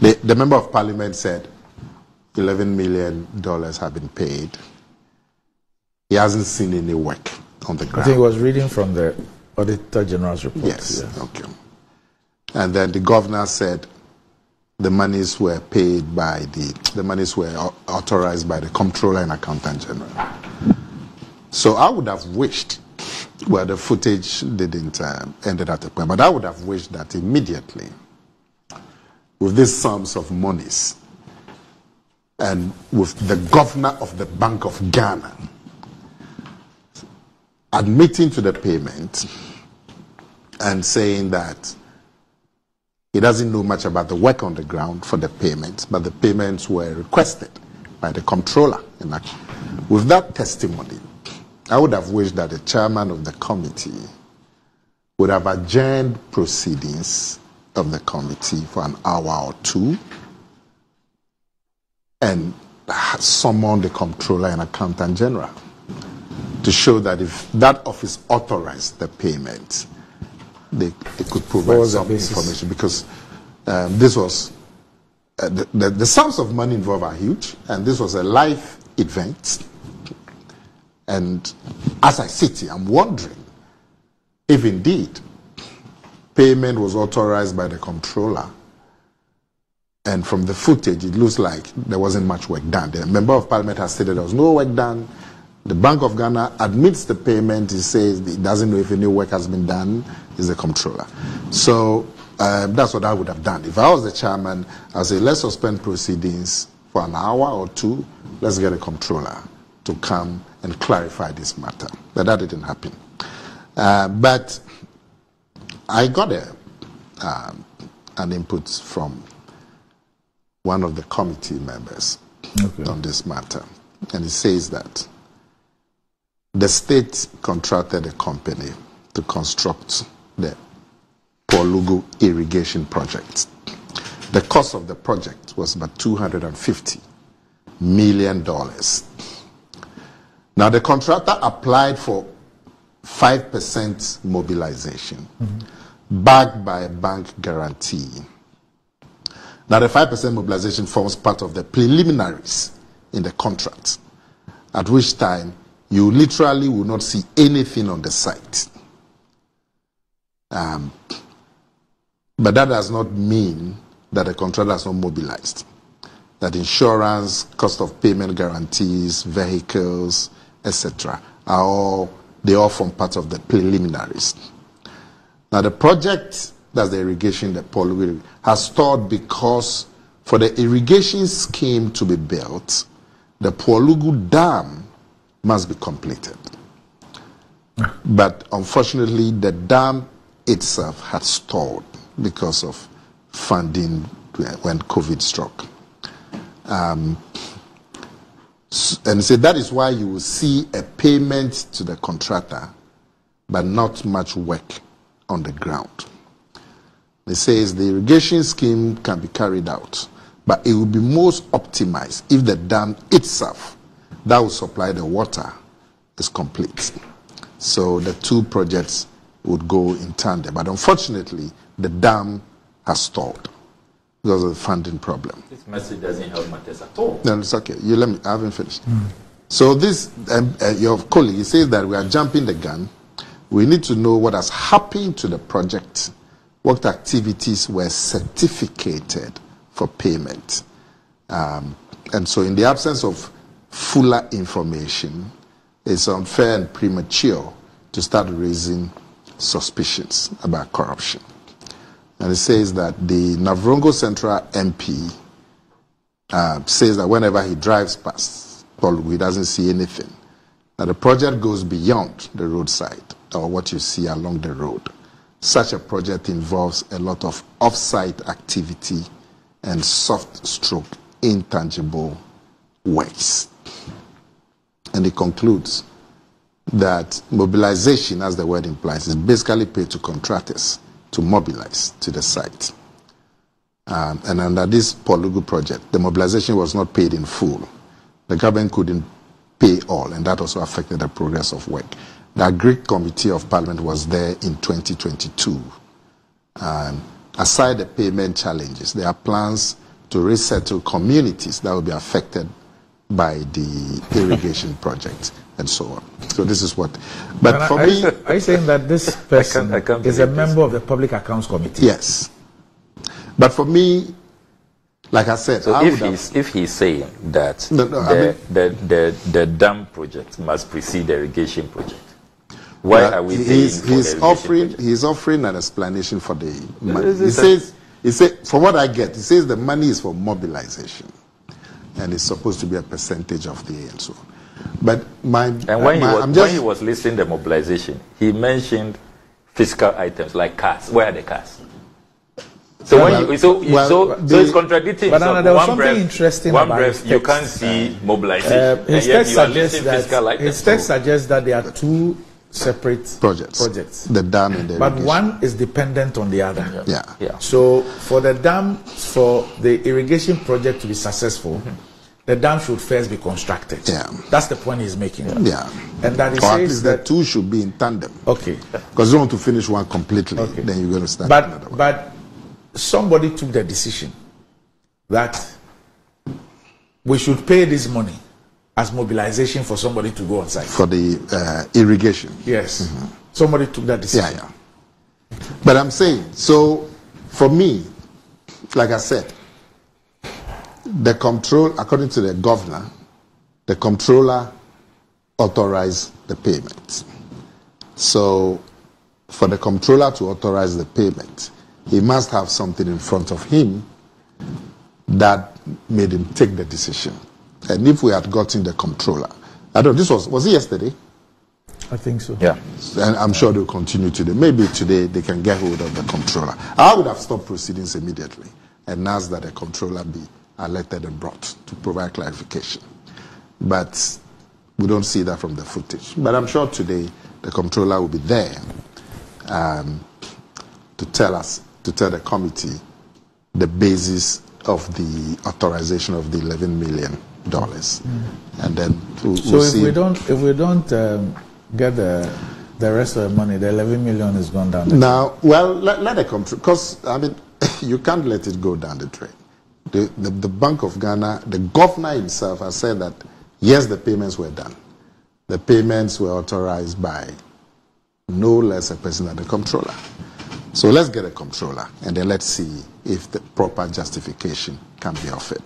The, the member of parliament said $11 million have been paid. He hasn't seen any work on the ground. I think he was reading from the Auditor General's report. Yes, okay. And then the governor said the monies were paid by the, the monies were authorized by the comptroller and accountant general. So I would have wished, well, the footage didn't uh, end at the point, but I would have wished that immediately, with these sums of monies, and with the governor of the Bank of Ghana admitting to the payment and saying that he doesn't know much about the work on the ground for the payments, but the payments were requested by the comptroller. With that testimony, I would have wished that the chairman of the committee would have adjourned proceedings of the committee for an hour or two and summon the comptroller and accountant general to show that if that office authorized the payment, they, they could provide some information because um, this was uh, the, the, the, sums of money involved are huge, and this was a live event. And as I sit here, I'm wondering if indeed payment was authorized by the controller. And from the footage, it looks like there wasn't much work done. The member of parliament has stated there was no work done the Bank of Ghana admits the payment. He says he doesn't know if any work has been done. He's the controller. So uh, that's what I would have done. If I was the chairman, I'd say let's suspend proceedings for an hour or two. Let's get a controller to come and clarify this matter. But that didn't happen. Uh, but I got a, uh, an input from one of the committee members okay. on this matter. And he says that the state contracted a company to construct the Port irrigation project. The cost of the project was about $250 million. Now, the contractor applied for 5% mobilization, mm-hmm. backed by a bank guarantee. Now, the 5% mobilization forms part of the preliminaries in the contract, at which time you literally will not see anything on the site. Um, but that does not mean that the contractor is not mobilized. That insurance, cost of payment guarantees, vehicles, etc., are all they all form part of the preliminaries. Now the project that's the irrigation the Port has stalled because for the irrigation scheme to be built, the Port Dam must be completed. But unfortunately, the dam itself had stalled because of funding when COVID struck. Um, and so that is why you will see a payment to the contractor, but not much work on the ground. It says the irrigation scheme can be carried out, but it will be most optimized if the dam itself that will supply the water is complete. So the two projects would go in tandem. But unfortunately, the dam has stalled because of the funding problem. This message doesn't help matters at all. No, it's okay. You let me. I haven't finished. Mm. So this, um, uh, your colleague says that we are jumping the gun. We need to know what has happened to the project, what activities were certificated for payment, um, and so in the absence of fuller information, it's unfair and premature to start raising suspicions about corruption. And it says that the Navrongo Central MP uh, says that whenever he drives past Paul, he doesn't see anything. That the project goes beyond the roadside or what you see along the road. Such a project involves a lot of off-site activity and soft stroke intangible ways. And it concludes that mobilization, as the word implies, is basically paid to contractors to mobilize to the site. Um, and under this Pwalugu project, the mobilization was not paid in full. The government couldn't pay all, and that also affected the progress of work. The Greek Committee of Parliament was there in 2022. Um, aside the payment challenges, there are plans to resettle communities that will be affected by the irrigation project and so on. So this is what. But And for are, me, you, are you saying that this person I can't is a this. member of the Public Accounts Committee? yes. But for me, like I said, So I if would have, he's, if he's saying that No, no, I the, mean- the, the, the dam project must precede the irrigation project, why Well, are we he's, for he's the offering project? he's offering an explanation for the money. He says he says from what I get, he says the money is for mobilization, and it's supposed to be a percentage of the and so on. But my And when, my, he was, I'm just when he was listing the mobilization, he mentioned fiscal items like cars. Where are the cars? So Yeah, when well- you, so, well, so, the- so it's contradicting. But So Anna, there was something breath- interesting one about breath, his you can't see mobilization. Uh, his text suggests that items. his text So- suggests that there are two separate projects, projects, the dam and the but irrigation. one is dependent on the other. yeah. yeah. So for the dam, for the irrigation project to be successful, the dam should first be constructed. Yeah. That's the point he's making. Yeah. And that he at says least the that two should be in tandem. okay, Because you don't want to finish one completely, Okay. then you're going to start another but one. but somebody took the decision that we should pay this money as mobilization for somebody to go on site. for the uh, irrigation. Yes, somebody took that Mm-hmm. Yeah, decision. yeah. But I'm saying, so for me, like I said, the control, according to the governor, the controller authorized the payment. So for the controller to authorize the payment, he must have something in front of him that made him take the decision. And if we had gotten the controller, I don't. This was was it yesterday? I think so. Yeah. And I'm sure they'll continue today. Maybe today they can get hold of the controller. I would have stopped proceedings immediately and asked that the controller be alerted and brought to provide clarification. But we don't see that from the footage. But I'm sure today the controller will be there um, to tell us, to tell the committee the basis of the authorization of the 11 million dollars, and then we'll, So we'll if see. we don't if we don't um, get the the rest of the money, the 11 million is gone down. the Now, well, let, let it come through. Because, I mean, you can't let it go down the drain. The, the, the Bank of Ghana, the governor himself has said that, yes, the payments were done. The payments were authorized by no less a person than the controller. So let's get a controller and then let's see if the proper justification can be offered.